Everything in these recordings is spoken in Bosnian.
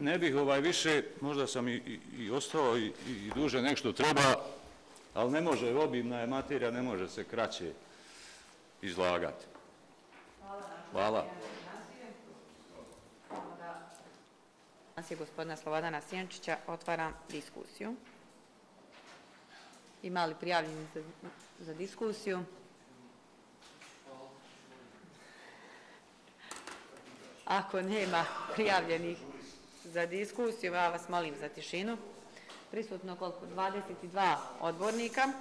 Ne bih ovaj više, možda sam i ostao i duže nek što treba, ali ne može, obimna je materija, ne može se kraće izlagati. Hvala. Nas je gospodina Slobodana Sjenčića, otvaram diskusiju. Ima li prijavljeni za diskusiju? Ako nema prijavljenih za diskusiju, ja vas molim za tišinu. Prisutno koliko? 22 odbornika.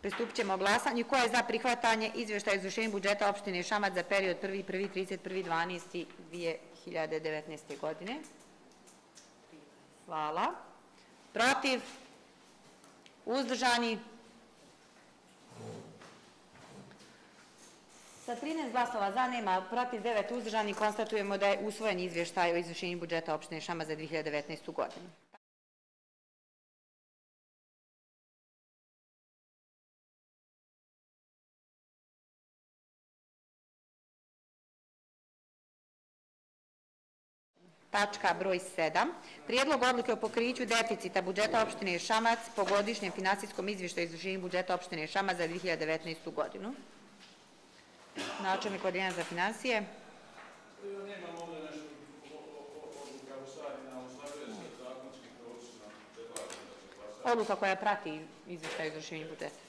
Pristupit ćemo glasanju. Ko je za prihvatanje izvještaja izvršenja budžeta opštine Šamac za period 1.1.31.12.2019. godine? Hvala. Protiv? Uzdržani? Sa 13 glasova za nema, protiv 9 uzdržani, konstatujemo da je usvojen izvještaj o izvršenju budžeta opštine Šamac za 2019. godinu. tačka broj 7. Prijedlog odluke o pokriću deficita budžeta opštine Šamac po godišnjem finansijskom izvještaju izvršenju budžeta opštine Šamac za 2019. godinu. Načelnik odljena za finansije. Odluka koja prati izvištaju izvršenju budžeta.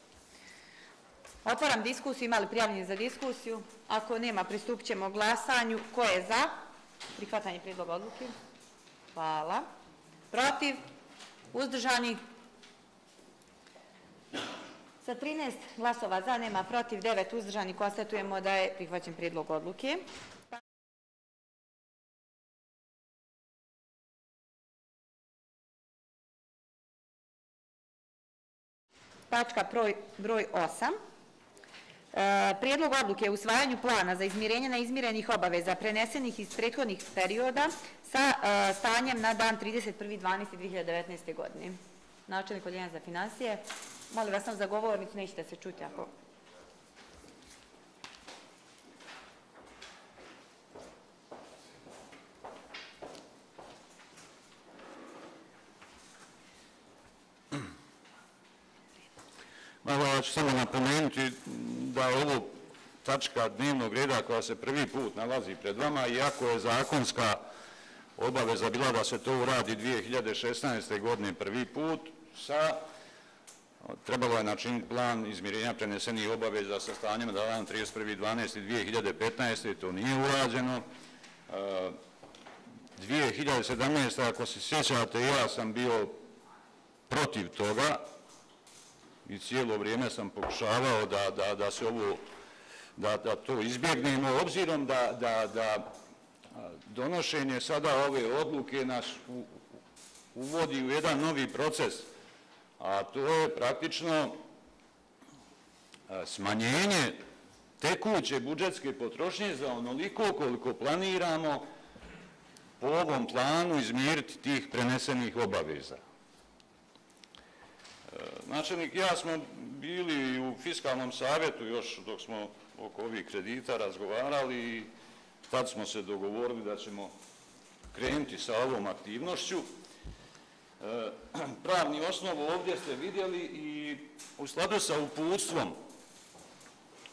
Otvaram diskusiju. Imali prijavljeni za diskusiju? Ako nema, pristupit ćemo glasanju. Ko je za? Prihvatanje prijedloga odluke. Hvala. Protiv? Uzdržani? Sa 13 glasova za, nema protiv, 9 uzdržani, konstatujemo da je prihvaćen prijedlog odluke. Tačka broj 8. E, prijedlog odluke o usvajanju plana za izmirenje na izmirenih obaveza prenesenih iz prethodnih perioda sa e, stanjem na dan 31.12.2019. godine. Načelnik odljenja za finansije. Molim vas sam za govornicu, nećete se čuti ako... Malo ja ću samo napomenuti da ovo tačka dnevnog reda koja se prvi put nalazi pred vama, iako je zakonska obaveza bila da se to uradi 2016. godine prvi put, sa trebalo je načiniti plan izmirenja prenesenih obaveza sa stanjem da dan 31.12.2015. to nije urađeno. E, 2017. ako se sjećate, ja sam bio protiv toga, i cijelo vrijeme sam pokušavao da se ovo, da to izbjegnemo, obzirom da donošenje sada ove odluke nas uvodi u jedan novi proces, a to je praktično e, smanjenje tekuće budžetske potrošnje za onoliko koliko planiramo po ovom planu izmiriti tih prenesenih obaveza. E, načelnik, ja smo bili u fiskalnom savjetu još dok smo oko ovih kredita razgovarali i tad smo se dogovorili da ćemo krenuti sa ovom aktivnošću. E, pravni osnov ovdje ste vidjeli i u skladu sa uputstvom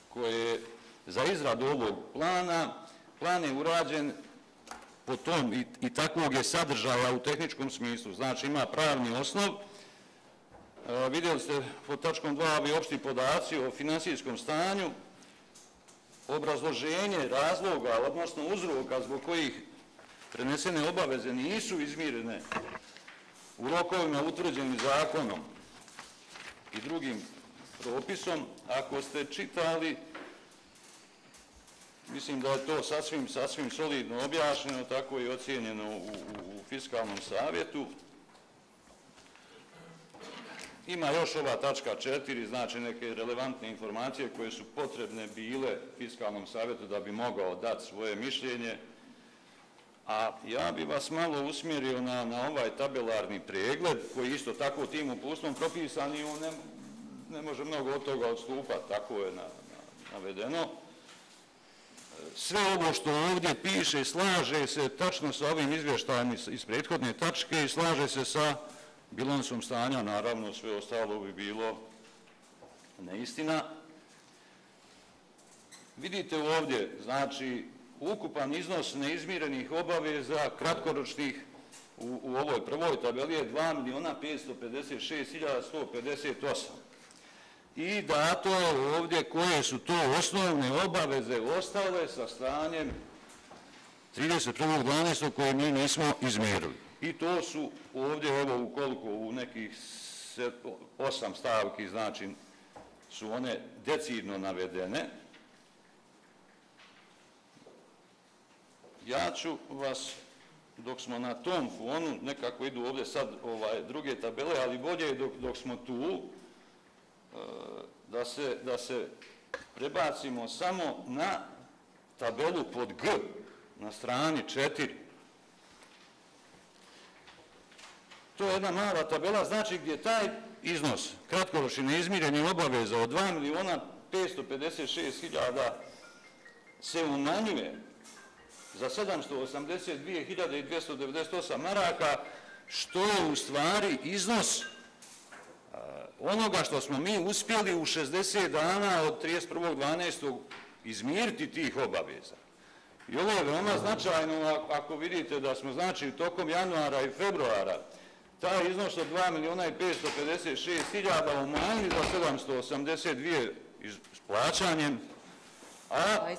koje je za izradu ovog plana, plan je urađen po tom i i takvog je sadržaja u tehničkom smislu. Znači ima pravni osnov, e, vidjeli ste pod tačkom 2 ovi opšti podaci o finansijskom stanju, obrazloženje razloga, odnosno uzroka zbog kojih prenesene obaveze nisu izmirene u rokovima utvrđenim zakonom i drugim propisom, ako ste čitali, mislim da je to sasvim, sasvim solidno objašnjeno, tako i ocijenjeno u, u fiskalnom savjetu, Ima još ova tačka četiri, znači neke relevantne informacije koje su potrebne bile fiskalnom savjetu da bi mogao dati svoje mišljenje. A ja bi vas malo usmjerio na na ovaj tabelarni pregled koji isto tako tim upustvom propisan i on ne može mnogo od toga odstupati, tako je na, na, navedeno. sve ovo što ovdje piše slaže se tačno sa ovim izvještajem iz prethodne tačke i slaže se sa bilansom stanja, naravno sve ostalo bi bilo neistina. Vidite ovdje, znači, ukupan iznos neizmirenih obaveza kratkoročnih u, u ovoj prvoj tabeli je 2.556.158. I dato je ovdje koje su to osnovne obaveze ostale sa stanjem 31.12. koje mi nismo izmjerili. I to su ovdje, evo, ukoliko u nekih osam stavki, znači, su one decidno navedene, ja ću vas, dok smo na tom fonu, nekako idu ovdje sad ovaj, druge tabele, ali bolje je dok, dok smo tu, e, da se, da se prebacimo samo na tabelu pod G, na strani 4. To je jedna mala tabela, znači gdje taj iznos kratkoročni neizmirenje obaveza od 2 miliona 556 hiljada se umanjuje za 782.298 maraka, što je u stvari iznos e, onoga što smo mi uspjeli u 60 dana od 31.12. izmiriti tih obaveza. I ovo je veoma značajno ako vidite da smo znači tokom januara i februara taj iznos od 2 miliona i 556 hiljada umanjili za 782 isplaćanjem, plaćanjem, a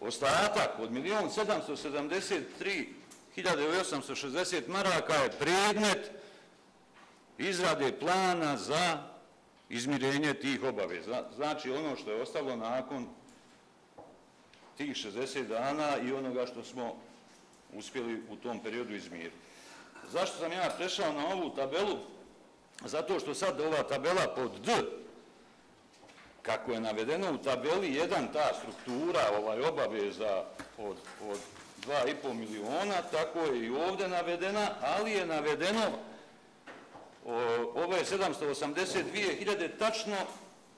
ostatak od milion 773.860 maraka je predmet izrade plana za izmirenje tih obaveza. Znači ono što je ostalo nakon tih 60 dana i onoga što smo uspjeli u tom periodu izmiriti. Zašto sam ja prešao na ovu tabelu? Zato što sad ova tabela pod D, kako je navedeno u tabeli 1, ta struktura, ovaj obaveza od, od 2,5 miliona, tako je i ovdje navedena, ali je navedeno o, ovo je 782.000 tačno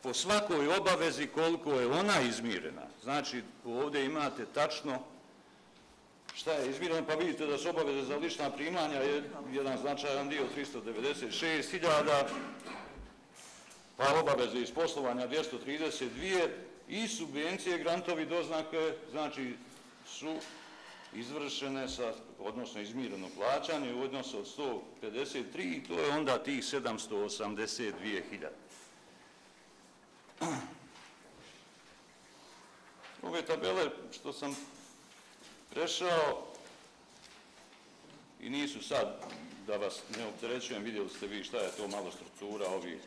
po svakoj obavezi koliko je ona izmirena. Znači, ovdje imate tačno šta je izmireno, pa vidite da su obaveze za lična primanja je jedan značajan dio 396.000, pa obaveze iz poslovanja 232 i subvencije, grantovi, doznake, znači su izvršene sa, odnosno izmireno plaćanje u odnosu od 153 i to je onda tih 782.000. Ove tabele što sam prešao i nisu sad, da vas ne opterećujem, vidjeli ste vi šta je to malo struktura ovih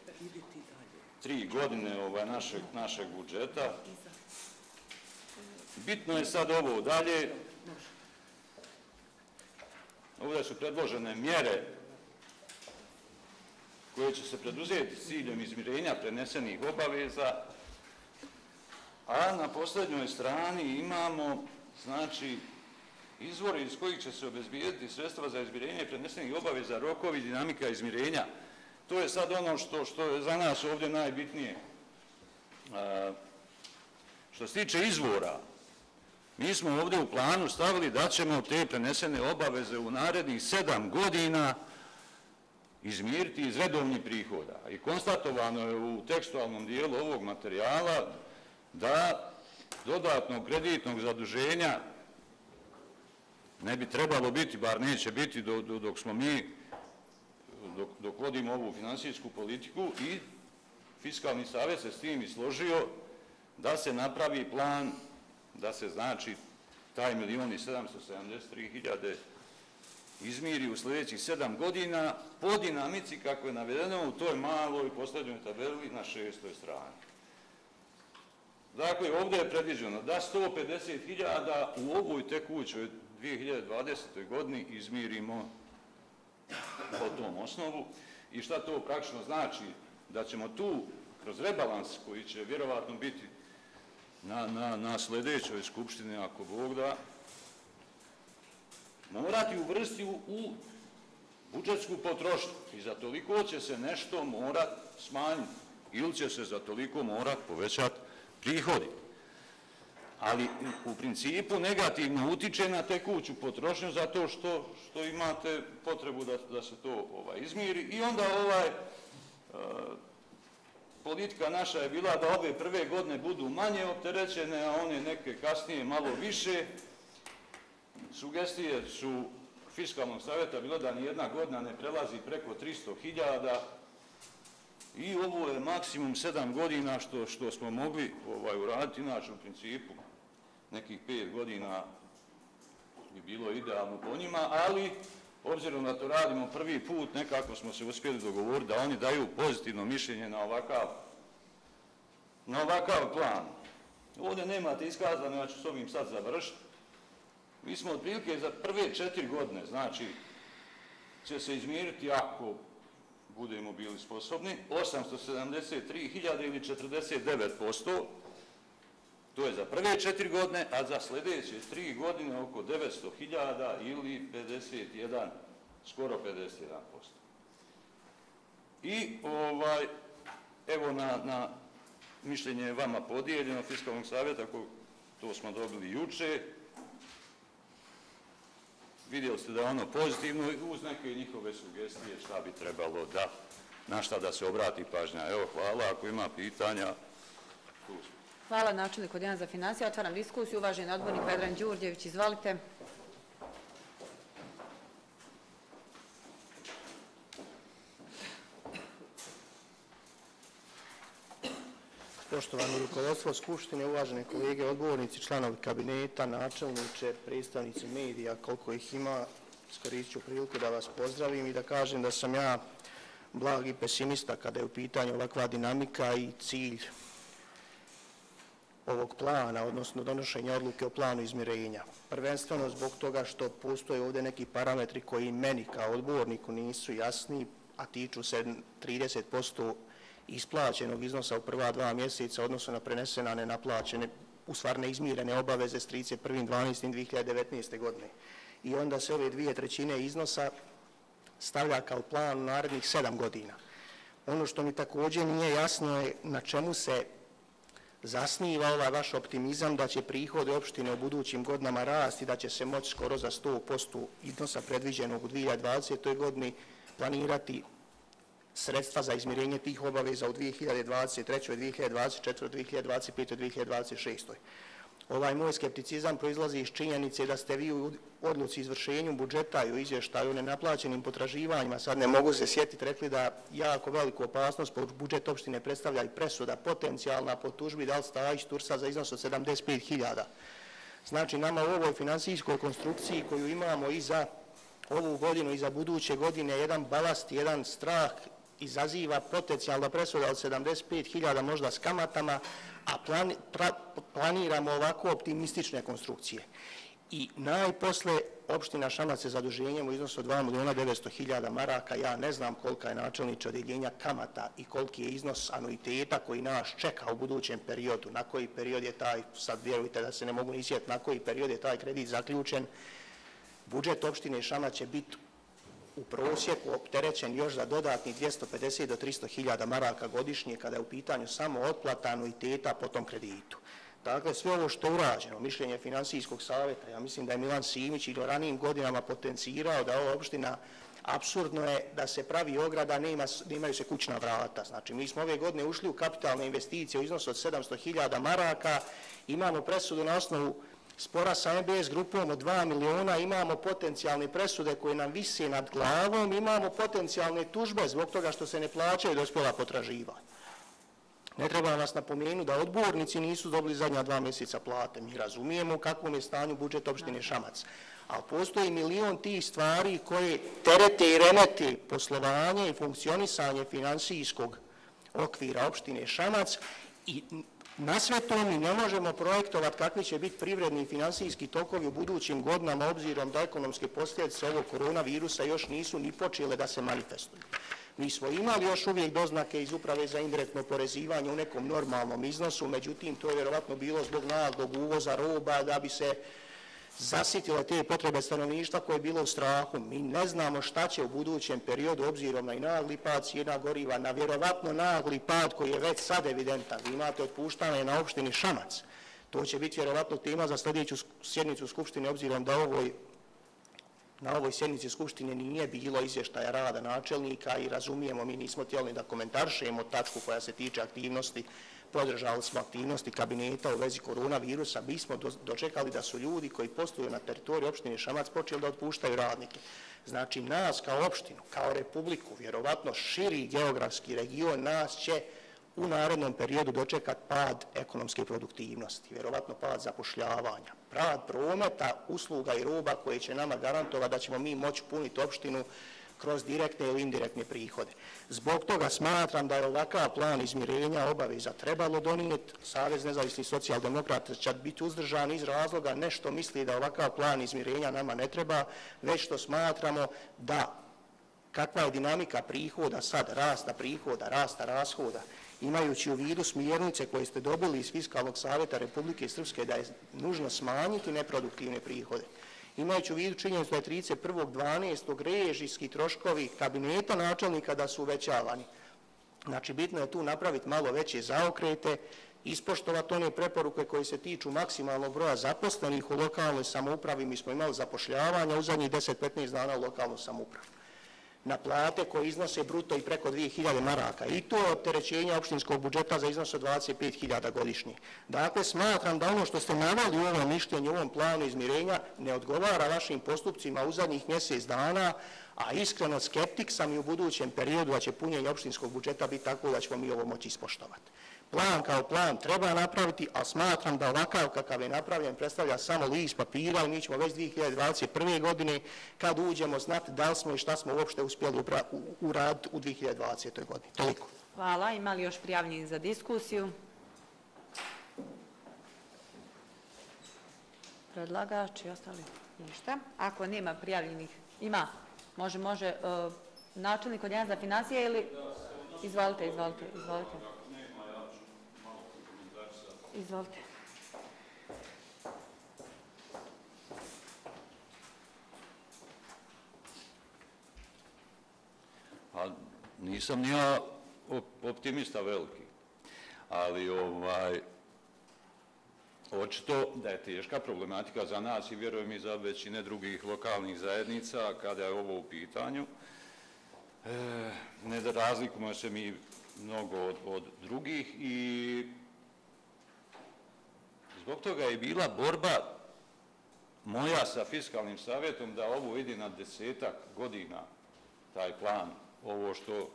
tri godine ovaj, našeg, našeg budžeta. Bitno je sad ovo dalje. Ovdje su predložene mjere koje će se preduzeti s ciljem izmirenja prenesenih obaveza, a na posljednjoj strani imamo, znači, izvori iz kojih će se obezbijediti sredstva za izmirenje prenesenih obaveza, rokovi, dinamika izmirenja. To je sad ono što, što je za nas ovdje najbitnije. E, što se tiče izvora, mi smo ovdje u planu stavili da ćemo te prenesene obaveze u narednih sedam godina izmiriti iz redovnih prihoda. I konstatovano je u tekstualnom dijelu ovog materijala da dodatnog kreditnog zaduženja ne bi trebalo biti, bar neće biti dok smo mi, dok vodimo ovu finansijsku politiku i fiskalni savjet se s tim i složio da se napravi plan da se znači taj milion i 773 hiljade izmiri u sljedećih sedam godina po dinamici kako je navedeno u toj maloj posljednjoj tabeli na šestoj strani. Dakle, ovdje je predviđeno da 150 hiljada u ovoj tekućoj 2020. godini izmirimo po tom osnovu. I šta to praktično znači? Da ćemo tu kroz rebalans koji će vjerovatno biti na, na, na sljedećoj skupštini, ako Bog da, morati uvrsti u, u budžetsku potrošnju. I za toliko će se nešto morat smanjiti ili će se za toliko morat povećati prihodi ali u principu negativno utiče na tekuću potrošnju zato što, što imate potrebu da, da se to ovaj, izmiri i onda ovaj, e, politika naša je bila da ove prve godine budu manje opterećene, a one neke kasnije malo više. Sugestije su fiskalnog savjeta bilo da nijedna godina ne prelazi preko 300.000 i ovo je maksimum 7 godina što, što smo mogli ovaj, uraditi, inače u principu nekih 5 godina bi bilo idealno po njima, ali obzirom da to radimo prvi put, nekako smo se uspjeli dogovoriti da oni daju pozitivno mišljenje na ovakav, na ovakav plan. Ovdje nemate iskazano, ja ću s ovim sad završiti. Mi smo otprilike za prve četiri godine, znači, će se izmjeriti ako budemo bili sposobni, 873.000 ili 49%, To je za prve četiri godine, a za sljedeće tri godine oko 900.000 ili 51, skoro 51%. I ovaj, evo na, na mišljenje vama podijeljeno fiskalnog savjeta, ko, to smo dobili juče, vidjeli ste da je ono pozitivno uz neke njihove sugestije šta bi trebalo da, na šta da se obrati pažnja. Evo, hvala, ako ima pitanja. Hvala načelnik Odjena za financije. Otvaram diskusiju. Uvaženi odbornik Vedran Đurđević, izvolite. Poštovano rukovodstvo Skupštine, uvažene kolege, odgovornici, članovi kabineta, načelniče, predstavnici medija, koliko ih ima, skoristit ću priliku da vas pozdravim i da kažem da sam ja blagi pesimista kada je u pitanju ovakva dinamika i cilj ovog plana, odnosno donošenja odluke o planu izmirenja. Prvenstveno zbog toga što postoje ovdje neki parametri koji meni kao odborniku nisu jasni, a tiču se 30% isplaćenog iznosa u prva dva mjeseca, odnosno na prenesena nenaplaćene, u stvar neizmirene obaveze s 31.12.2019. godine. I onda se ove dvije trećine iznosa stavlja kao plan u narednih sedam godina. Ono što mi također nije jasno je na čemu se zasniva ovaj vaš optimizam da će prihode opštine u budućim godinama rasti, da će se moći skoro za 100% iznosa predviđenog u 2020. godini planirati sredstva za izmirenje tih obaveza u 2023. 2024. 2025. 2026. Ovaj moj skepticizam proizlazi iz činjenice da ste vi u odluci izvršenju budžeta i u izvještaju nenaplaćenim potraživanjima, sad ne mogu se sjetiti, rekli da jako veliku opasnost po budžet opštine predstavlja i presuda potencijalna po tužbi da li stajić Tursa za iznos od 75.000. Znači, nama u ovoj finansijskoj konstrukciji koju imamo i za ovu godinu i za buduće godine, jedan balast, jedan strah izaziva potencijalna presuda od 75.000 možda s kamatama, a plan, pra, planiramo ovako optimistične konstrukcije. I najposle opština Šamac se zaduženjem u iznosu 2 miliona 900 hiljada maraka, ja ne znam kolika je načelnič odjeljenja kamata i koliki je iznos anuiteta koji nas čeka u budućem periodu, na koji period je taj, sad vjerujte da se ne mogu nisjeti, na koji period je taj kredit zaključen, budžet opštine Šamac će biti u prosjeku opterećen još za dodatni 250 do 300 hiljada maraka godišnje kada je u pitanju samo otplata anuiteta po tom kreditu. Dakle, sve ovo što urađeno, mišljenje finansijskog savjeta, ja mislim da je Milan Simić i do ranijim godinama potencirao da ova opština absurdno je da se pravi ograda, nema, nemaju se kućna vrata. Znači, mi smo ove godine ušli u kapitalne investicije u iznosu od 700.000 maraka, imamo presudu na osnovu spora sa MBS grupom od 2 miliona, imamo potencijalne presude koje nam vise nad glavom, imamo potencijalne tužbe zbog toga što se ne plaćaju dospjela potraživanja. Ne treba nas napomenu da odbornici nisu dobili zadnja dva mjeseca plate. Mi razumijemo u kakvom je stanju budžet opštine Šamac. Ali postoji milion tih stvari koje terete i remete poslovanje i funkcionisanje finansijskog okvira opštine Šamac i Na sve to mi ne možemo projektovati kakvi će biti privredni i finansijski tokovi u budućim godinama obzirom da ekonomske posljedice ovog koronavirusa još nisu ni počele da se manifestuju. Mi smo imali još uvijek doznake iz uprave za indirektno porezivanje u nekom normalnom iznosu, međutim to je vjerovatno bilo zbog nalog uvoza roba da bi se zasitile te potrebe stanovništva koje je bilo u strahu. Mi ne znamo šta će u budućem periodu obzirom na i nagli pad cijena goriva, na vjerovatno nagli pad koji je već sad evidentan. Vi imate otpuštane na opštini Šamac. To će biti vjerovatno tema za sljedeću sjednicu Skupštine, obzirom da ovoj na ovoj sjednici Skupštine nije bilo izvještaja rada načelnika i razumijemo, mi nismo tijeli da komentaršemo tačku koja se tiče aktivnosti, podržali smo aktivnosti kabineta u vezi koronavirusa, mi smo dočekali da su ljudi koji postoju na teritoriju opštine Šamac počeli da otpuštaju radnike. Znači, nas kao opštinu, kao republiku, vjerovatno širi geografski region, nas će u narodnom periodu dočekat pad ekonomske produktivnosti, vjerovatno pad zapošljavanja, pad prometa, usluga i roba koje će nama garantovati da ćemo mi moći puniti opštinu kroz direktne ili indirektne prihode. Zbog toga smatram da je ovakav plan izmirenja obaveza trebalo donijeti. Savez nezavisni socijaldemokrata će biti uzdržan iz razloga nešto misli da ovakav plan izmirenja nama ne treba, već što smatramo da kakva je dinamika prihoda sad, rasta prihoda, rasta rashoda, imajući u vidu smjernice koje ste dobili iz Fiskalnog savjeta Republike Srpske da je nužno smanjiti neproduktivne prihode, imajući u vidu činjenicu da je 31.12. režijski troškovi kabineta načelnika da su uvećavani. Znači, bitno je tu napraviti malo veće zaokrete, ispoštovati one preporuke koje se tiču maksimalnog broja zaposlenih u lokalnoj samoupravi. Mi smo imali zapošljavanja u zadnjih 10-15 dana u lokalnoj samoupravi na plate koje iznose bruto i preko 2000 maraka. I to je opterećenje opštinskog budžeta za iznos od 25.000 godišnji. Dakle, smatram da ono što ste navali u ovom mišljenju, u ovom planu izmirenja, ne odgovara vašim postupcima u zadnjih mjesec dana, a iskreno skeptik sam i u budućem periodu da će punjenje opštinskog budžeta biti tako da ćemo mi ovo moći ispoštovati plan kao plan treba napraviti, a smatram da ovakav kakav je napravljen predstavlja samo list papira i mi ćemo već 2021. godine kad uđemo znati da li smo i šta smo uopšte uspjeli uraditi u 2020. godini. Toliko. Hvala. Ima li još prijavljeni za diskusiju? Predlagač i ostali? Ništa. Ako nema prijavljenih, ima. Može, može. E, načelnik od jedan za financije ili... Izvolite, izvolite, izvolite. Izvolite. Pa nisam ni ja optimista veliki, ali ovaj, očito da je teška problematika za nas i vjerujem i za većine drugih lokalnih zajednica kada je ovo u pitanju. E, ne da razlikujemo se mi mnogo od, od drugih i Zbog toga je bila borba moja sa fiskalnim savjetom da ovo vidi na desetak godina, taj plan, ovo što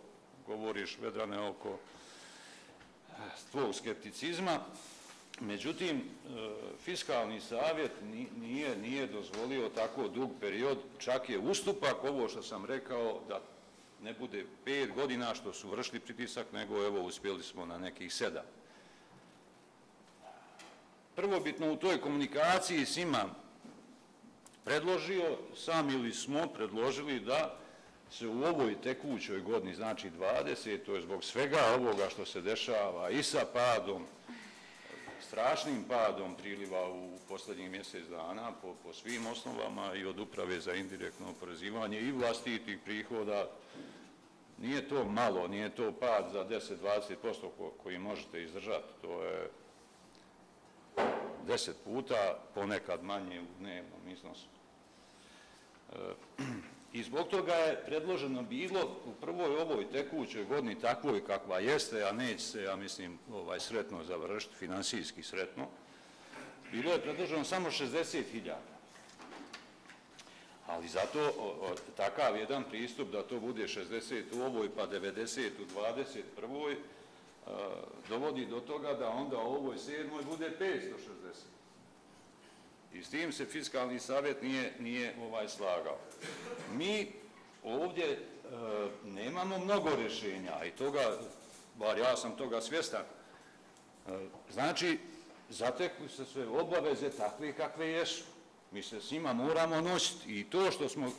govoriš, Vedrane, oko e, tvog tvojeg skepticizma. Međutim, e, fiskalni savjet nije, nije dozvolio tako dug period, čak je ustupak ovo što sam rekao da ne bude pet godina što su vršili pritisak, nego evo uspjeli smo na nekih sedam prvobitno u toj komunikaciji s imam predložio, sam ili smo predložili da se u ovoj tekućoj godini, znači 20, to je zbog svega ovoga što se dešava i sa padom, strašnim padom priliva u posljednjih mjesec dana po, po svim osnovama i od uprave za indirektno oporezivanje i vlastitih prihoda, nije to malo, nije to pad za 10-20% koji možete izdržati, to je deset puta, ponekad manje u dnevnom iznosu. E, I zbog toga je predloženo bilo u prvoj ovoj tekućoj godini takvoj kakva jeste, a neće se, ja mislim, ovaj, sretno završiti, finansijski sretno, bilo je predloženo samo 60.000. Ali zato o, o, takav jedan pristup da to bude 60 u ovoj pa 90 u 21 Eh, dovodi do toga da onda u ovoj sedmoj bude 560. I s tim se fiskalni savjet nije, nije ovaj slagao. Mi ovdje e, nemamo mnogo rješenja i toga, bar ja sam toga svjestan, e, znači, zatekli se sve obaveze takve kakve jesu. Mi se s njima moramo nositi i to što smo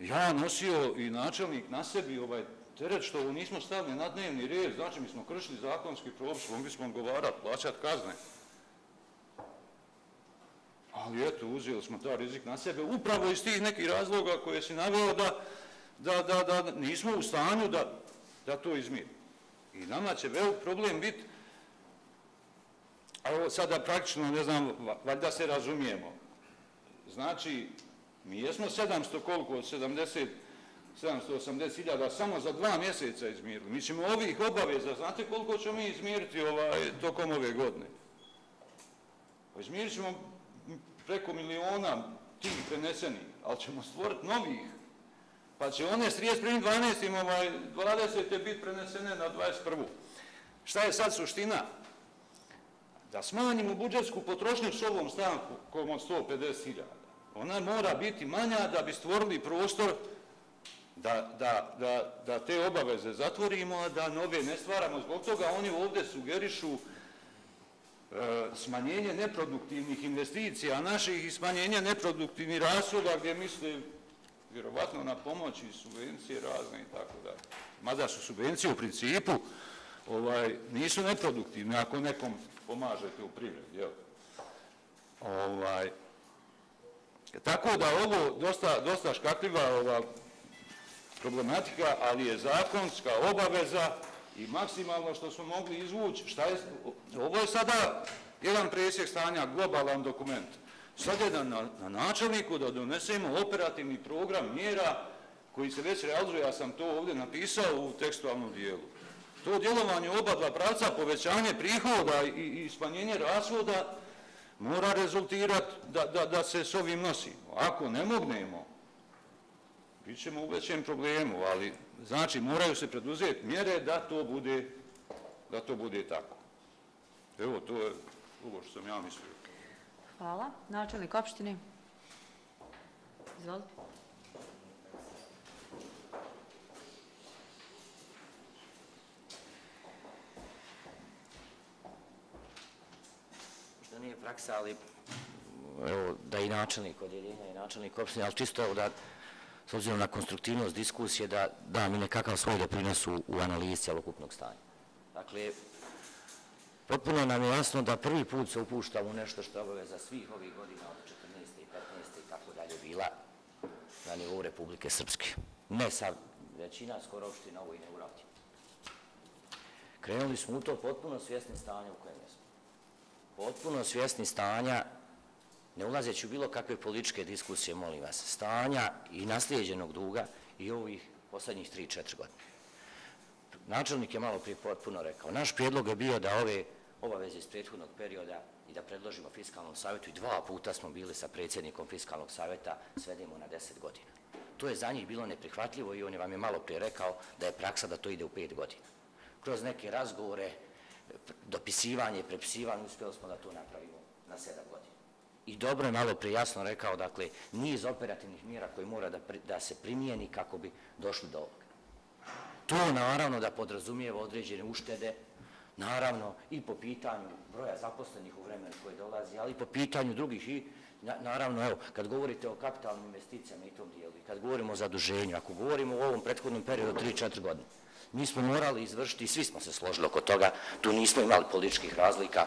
ja nosio i načelnik na sebi ovaj teret što ovo nismo stavili na dnevni red, znači mi smo kršili zakonski propis, mogli smo odgovarati, plaćati kazne. Ali eto, uzeli smo ta rizik na sebe, upravo iz tih nekih razloga koje si naveo da, da, da, da nismo u stanju da, da to izmiri. I nama će velik problem biti a ovo sada praktično, ne znam, valjda se razumijemo. Znači, mi jesmo 700 koliko, 70, 780.000 samo za dva mjeseca izmirili. Mi ćemo ovih obaveza, znate koliko ćemo mi izmiriti ovaj, tokom ove godine? Pa izmirit ćemo preko miliona tih prenesenih, ali ćemo stvoriti novih. Pa će one s 31.12. Ovaj, 20. biti prenesene na 21. Šta je sad suština? Da smanjimo budžetsku potrošnju s ovom stavkom od 150.000. Ona mora biti manja da bi stvorili prostor da, da, da, da te obaveze zatvorimo, a da nove ne stvaramo. Zbog toga oni ovdje sugerišu e, smanjenje neproduktivnih investicija naših i smanjenje neproduktivnih rasuda gdje misle vjerovatno na pomoći subvencije razne i tako da. Mada su subvencije u principu ovaj, nisu neproduktivne ako nekom pomažete u privredi. Jel? Ovaj, tako da ovo dosta, dosta škakljiva ova, problematika, ali je zakonska obaveza i maksimalno što smo mogli izvući. Šta je, ovo je sada jedan presjek stanja, globalan dokument. Sad je na, na načelniku da donesemo operativni program mjera koji se već realizuje, ja sam to ovdje napisao u tekstualnom dijelu. To djelovanje oba dva pravca, povećanje prihoda i, i smanjenje rashoda, mora rezultirati da, da, da se s ovim nosimo. Ako ne mognemo, bit ćemo u većem problemu, ali znači moraju se preduzeti mjere da to bude, da to bude tako. Evo, to je ovo što sam ja mislio. Hvala. Načelnik opštine. Izvolite. Što nije praksa, ali evo, da i načelnik odjeljenja i načelnik opštine, ali čisto evo da s obzirom na konstruktivnost diskusije, da da mi nekakav svoj doprinos u, u analizi celokupnog stanja. Dakle, potpuno nam je jasno da prvi put se upuštamo u nešto što je obaveza svih ovih godina od 14. i 15. i tako dalje bila na nivou Republike Srpske. Ne sa većina, skoro opština ovo i ne uradi. Krenuli smo u to potpuno svjesni stanja u kojem smo. Potpuno svjesni stanja ne ulazeći u bilo kakve političke diskusije, molim vas, stanja i naslijeđenog duga i ovih posljednjih 3-4 godine. Načelnik je malo prije potpuno rekao, naš prijedlog je bio da ove obaveze iz prethodnog perioda i da predložimo fiskalnom savjetu i dva puta smo bili sa predsjednikom fiskalnog savjeta, svedimo na 10 godina. To je za njih bilo neprihvatljivo i on je vam je malo prije rekao da je praksa da to ide u 5 godina. Kroz neke razgovore, dopisivanje, prepisivanje, uspjeli smo da to napravimo na 7 godina i dobro je malo prijasno rekao, dakle, niz operativnih mjera koji mora da, da se primijeni kako bi došli do ovoga. To naravno da podrazumijeva određene uštede, naravno i po pitanju broja zaposlenih u vremenu koje dolazi, ali i po pitanju drugih i naravno, evo, kad govorite o kapitalnim investicijama i tom dijelu, i kad govorimo o zaduženju, ako govorimo o ovom prethodnom periodu 3-4 godine, mi smo morali izvršiti, svi smo se složili oko toga, tu nismo imali političkih razlika,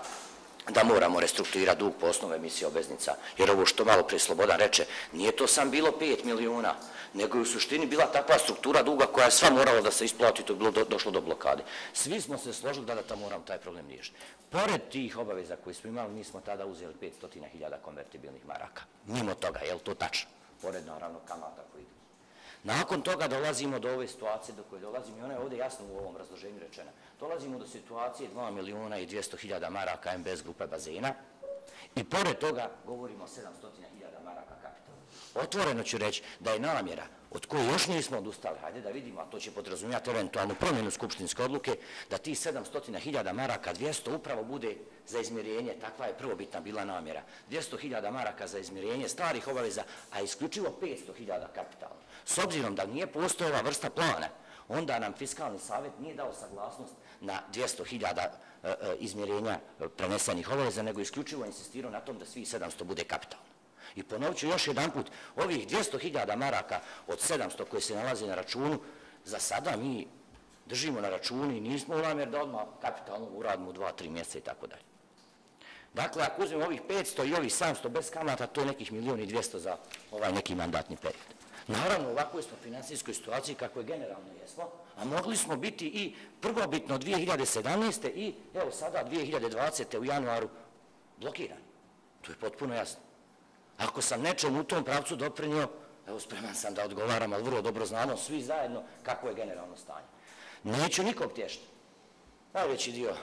da moramo restrukturirati dug po osnovu emisije obveznica. Jer ovo što malo prije Slobodan reče, nije to sam bilo 5 miliona, nego je u suštini bila takva struktura duga koja je sva morala da se isplati, to je bilo do, došlo do blokade. Svi smo se složili da da tamo moramo taj problem riješiti. Pored tih obaveza koje smo imali, mi smo tada uzeli 500.000 konvertibilnih maraka. Mimo toga, je li to tačno? Pored naravno kamata koji. Nakon toga dolazimo do ove situacije do koje dolazimo i ona je ovdje jasno u ovom razloženju rečena. Dolazimo do situacije 2 miliona i 200 hiljada maraka MBS grupe bazena i pored toga govorimo o 700 hiljada maraka kapitala. Otvoreno ću reći da je namjera od koje još nismo odustali, hajde da vidimo, a to će podrazumijati eventualnu promjenu skupštinske odluke, da ti 700 hiljada maraka 200 upravo bude za izmjerenje, takva je prvobitna bila namjera, 200 hiljada maraka za izmjerenje starih obaveza, a isključivo 500 hiljada kapitala. S obzirom da nije postojala vrsta plana, onda nam fiskalni savjet nije dao saglasnost na 200.000 e, e, izmjerenja e, prenesenih obaveza, nego isključivo insistirao na tom da svi 700 bude kapitalno. I ponovit ću još jedan put, ovih 200.000 maraka od 700 koje se nalaze na računu, za sada mi držimo na računu i nismo u namjer da odmah kapitalno uradimo u 2-3 mjeseca i tako dalje. Dakle, ako uzmemo ovih 500 i ovih 700 bez kamata, to je nekih milijoni 200 za ovaj neki mandatni period. Naravno, ovako smo u financijskoj situaciji kako je generalno jesmo, a mogli smo biti i prvobitno 2017. i evo sada 2020. u januaru blokirani. To je potpuno jasno. Ako sam nečem u tom pravcu doprinio, evo spreman sam da odgovaram, ali vrlo dobro znamo svi zajedno kako je generalno stanje. Neću nikog tješiti. Najveći dio